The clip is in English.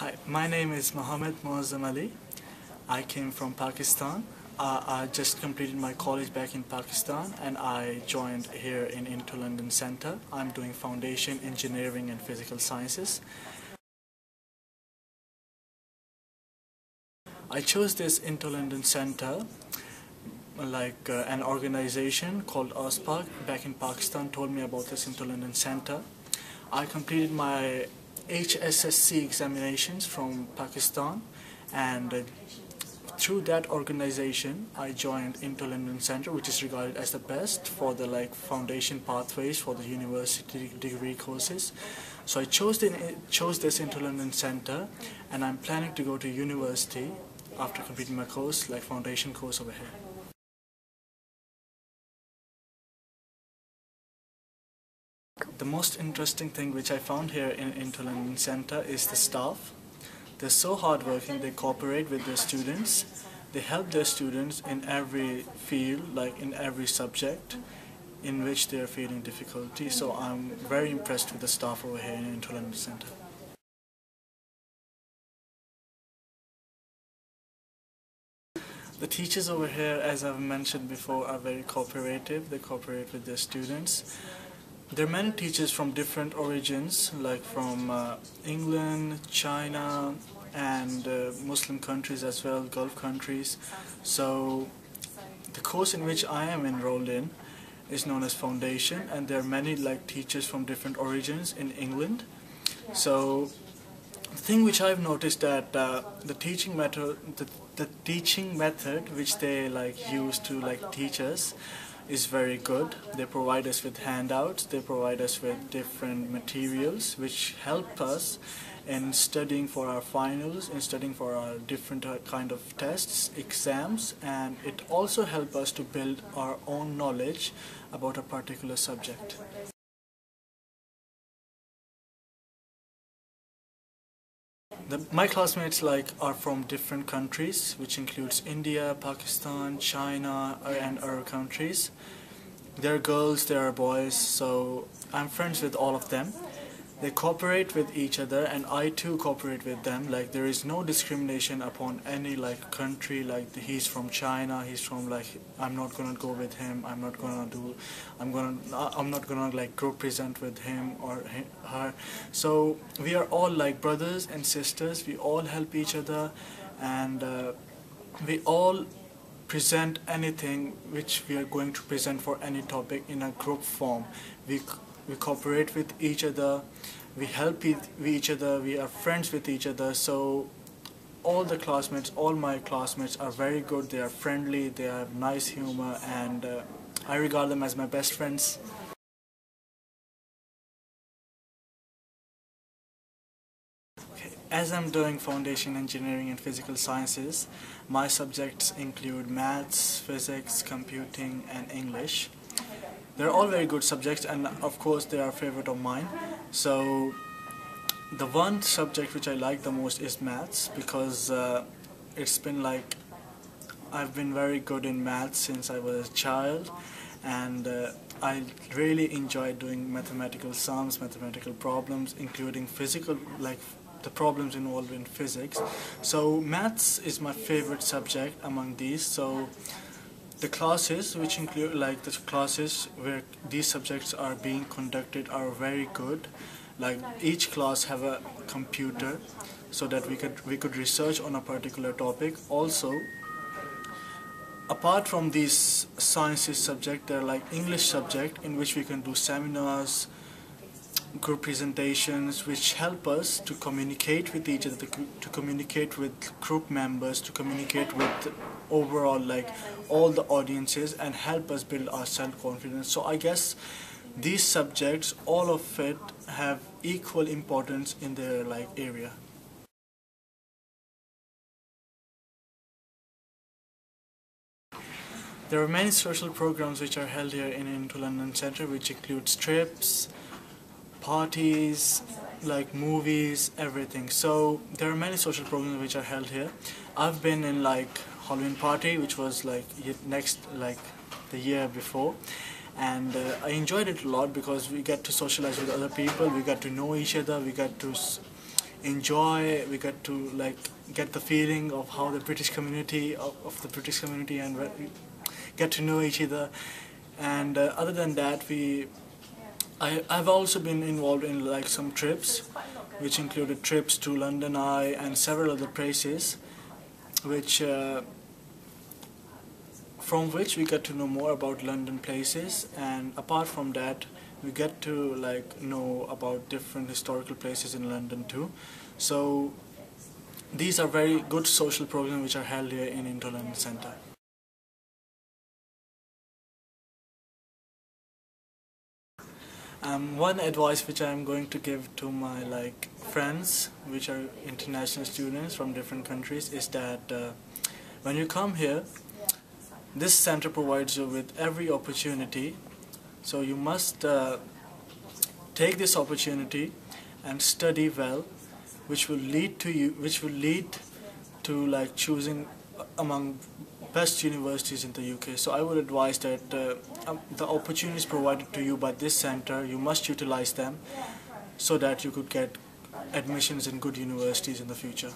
Hi, my name is Muhammad Moazzam Ali. I came from Pakistan. Uh, I just completed my college back in Pakistan and I joined here in Into London Center. I'm doing foundation engineering and physical sciences. I chose this Into London Center like uh, an organization called OSPAC back in Pakistan told me about this Into London Center. I completed my HSSC examinations from Pakistan and uh, through that organization I joined Into London Center which is regarded as the best for the like foundation pathways for the university degree courses. So I chose, the, chose this Into London Center and I'm planning to go to university after completing my course like foundation course over here The most interesting thing which I found here in London Center is the staff. They're so hardworking, they cooperate with their students, they help their students in every field, like in every subject in which they are feeling difficulty. So I'm very impressed with the staff over here in London Center. The teachers over here, as I've mentioned before, are very cooperative. They cooperate with their students. There are many teachers from different origins, like from uh, England, China, and uh, Muslim countries as well, Gulf countries. So the course in which I am enrolled in is known as Foundation, and there are many like teachers from different origins in England. So the thing which I've noticed that uh, the teaching method, the, the teaching method which they like use to like teach us is very good. They provide us with handouts, they provide us with different materials which help us in studying for our finals, in studying for our different uh, kind of tests, exams, and it also helps us to build our own knowledge about a particular subject. The, my classmates like are from different countries, which includes India, Pakistan, China, uh, and other countries. There are girls, there are boys, so I'm friends with all of them they cooperate with each other and I too cooperate with them. Like there is no discrimination upon any like country. Like he's from China he's from like I'm not gonna go with him I'm not gonna do I'm gonna I'm not gonna like group present with him or her. So we are all like brothers and sisters. We all help each other and uh, we all present anything which we are going to present for any topic in a group form. We we cooperate with each other, we help each other, we are friends with each other. So all the classmates, all my classmates are very good, they are friendly, they have nice humor and uh, I regard them as my best friends. As I'm doing foundation engineering and physical sciences, my subjects include maths, physics, computing and English. They're all very good subjects and of course they are a favorite of mine. So the one subject which I like the most is maths because uh, it's been like I've been very good in maths since I was a child and uh, I really enjoy doing mathematical sums, mathematical problems including physical like the problems involved in physics. So maths is my favorite subject among these so the classes, which include like the classes where these subjects are being conducted are very good. Like each class have a computer so that we could we could research on a particular topic. Also, apart from these sciences subject, there are like English subject in which we can do seminars, group presentations which help us to communicate with each other, to communicate with group members, to communicate with overall like all the audiences and help us build our self-confidence. So I guess these subjects, all of it have equal importance in their like area. There are many social programs which are held here in Into London Centre which includes trips, parties, like movies, everything. So there are many social programs which are held here. I've been in like Halloween party, which was like next like the year before, and uh, I enjoyed it a lot because we get to socialize with other people, we got to know each other, we got to enjoy. We get to like get the feeling of how the British community of, of the British community and get to know each other. And uh, other than that, we I I've also been involved in like some trips, which included trips to London Eye and several other places, which. Uh, from which we get to know more about London places and apart from that we get to like know about different historical places in London too so these are very good social programs which are held here in London Centre. Um, one advice which I'm going to give to my like friends which are international students from different countries is that uh, when you come here this center provides you with every opportunity. So you must uh, take this opportunity and study well which will lead to you which will lead to like choosing among best universities in the UK so I would advise that uh, um, the opportunities provided to you by this center you must utilize them so that you could get admissions in good universities in the future